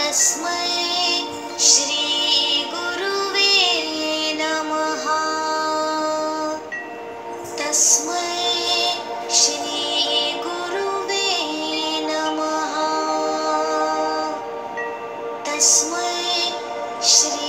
तस्मै श्रीगुरुवे नमः। तस्मै श्रीगुरुवे नमः। तस्मै श्री